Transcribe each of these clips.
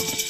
you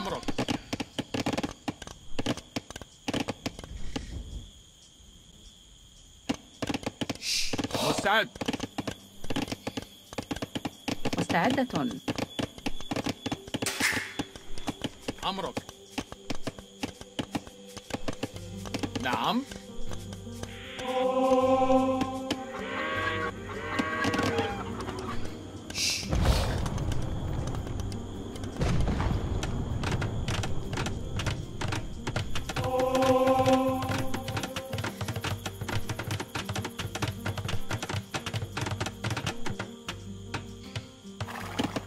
أمرك. مستعد. مستعدة. أمرك. نعم.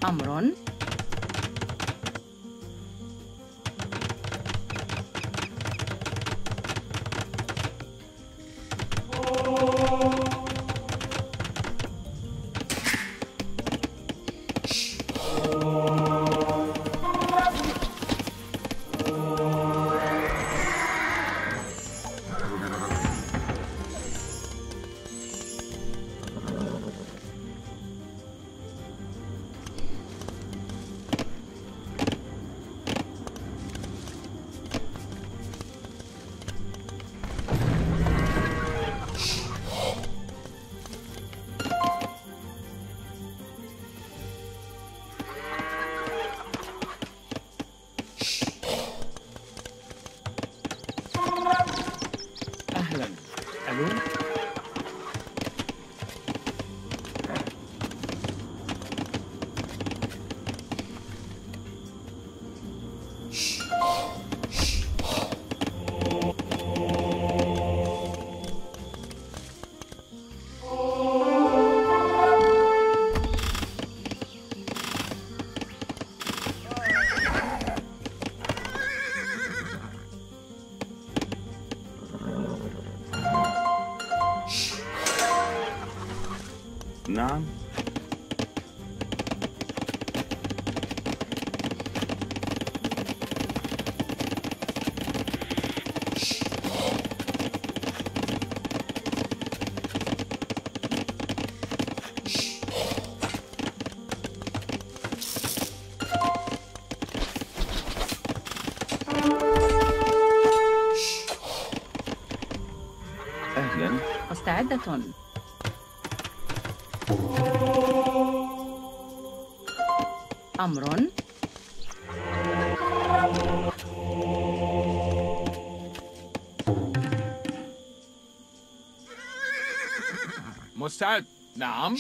أمر نعم. أهلا. مستعدة. أمر. مستعد. نعم.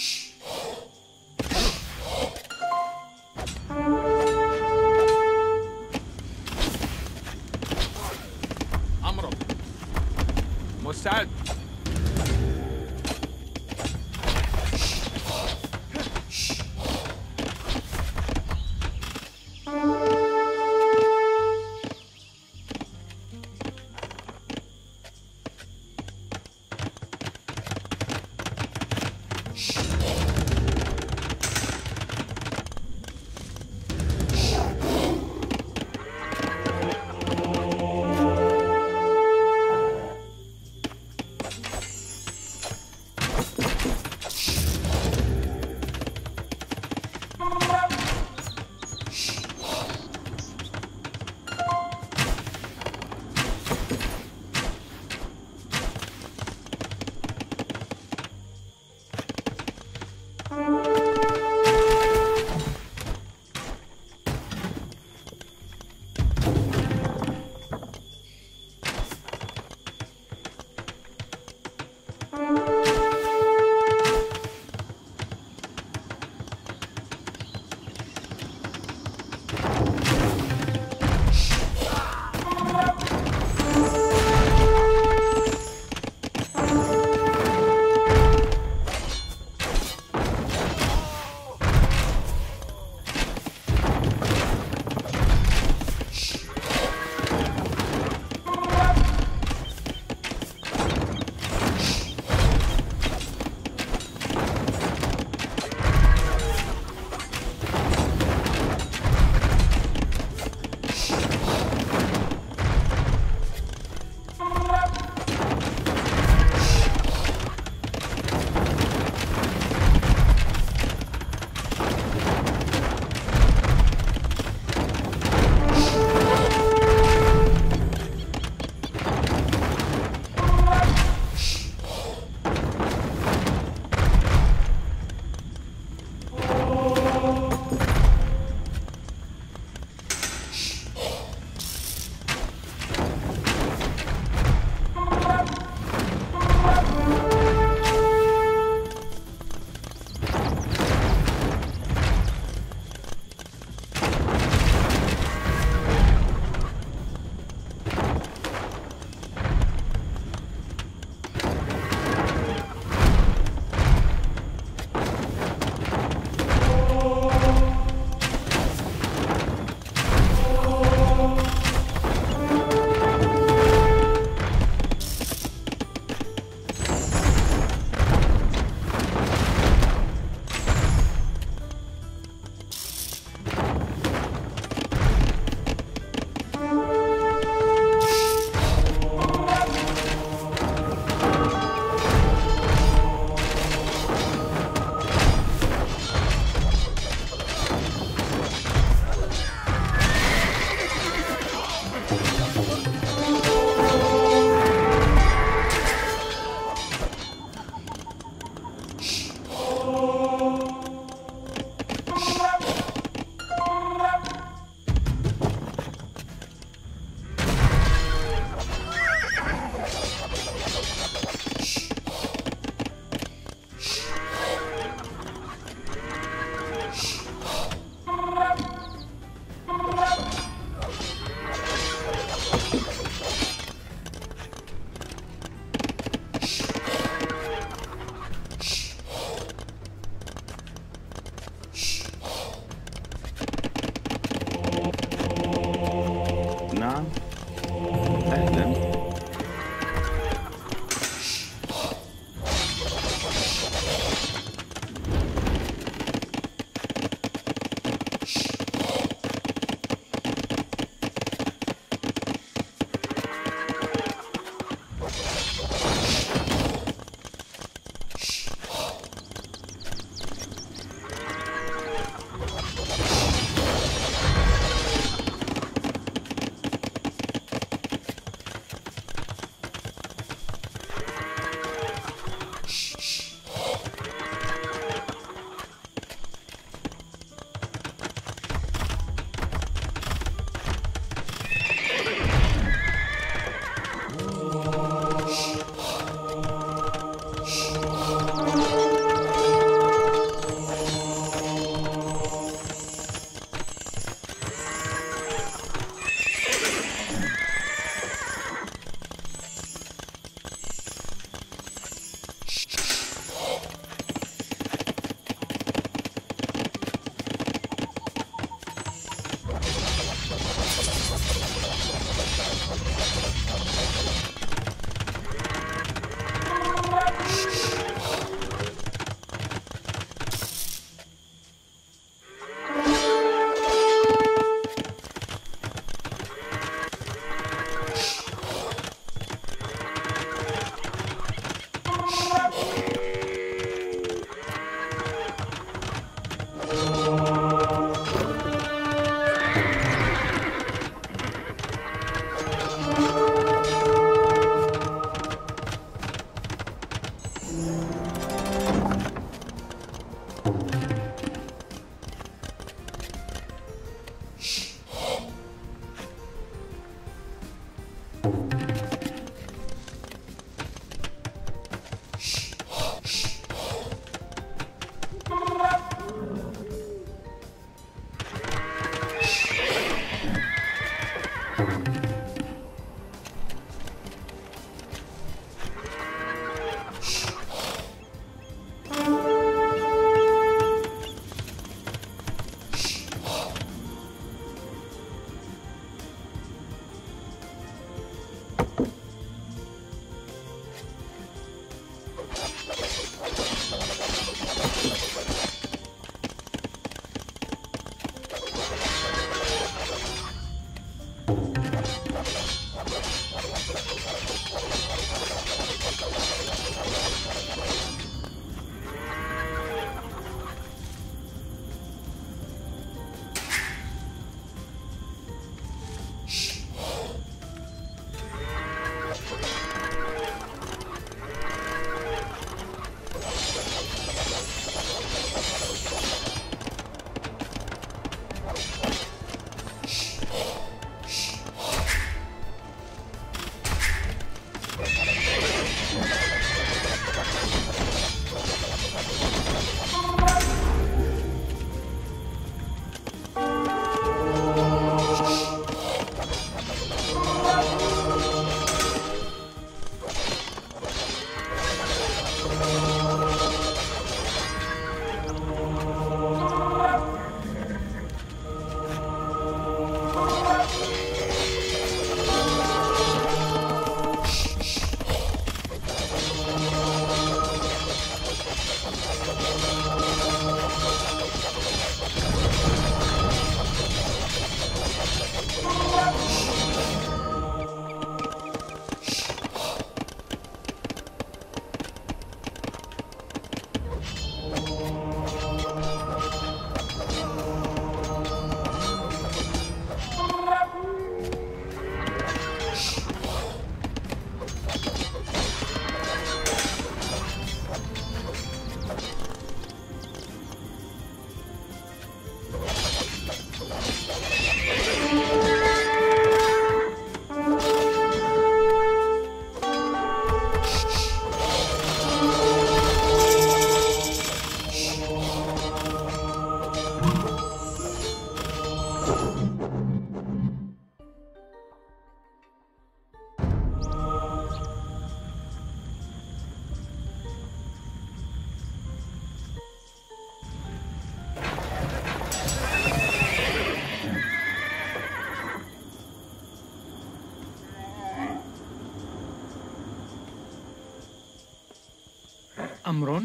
أمر